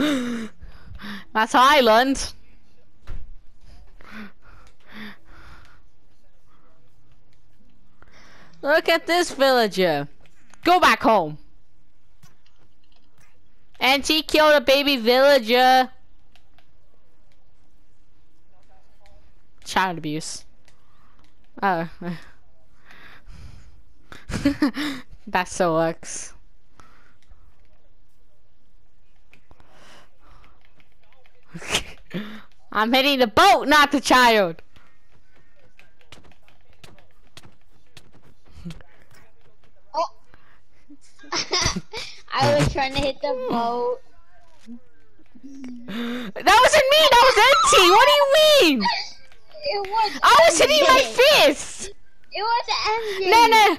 That's how I learned. Look at this villager. Go back home. And she killed a baby villager. Child abuse. Oh. that so works. I'm hitting the boat, not the child. Oh. I was trying to hit the boat. That wasn't me, that was empty. What do you mean? It was. I was hitting my fist. It was empty. No, no.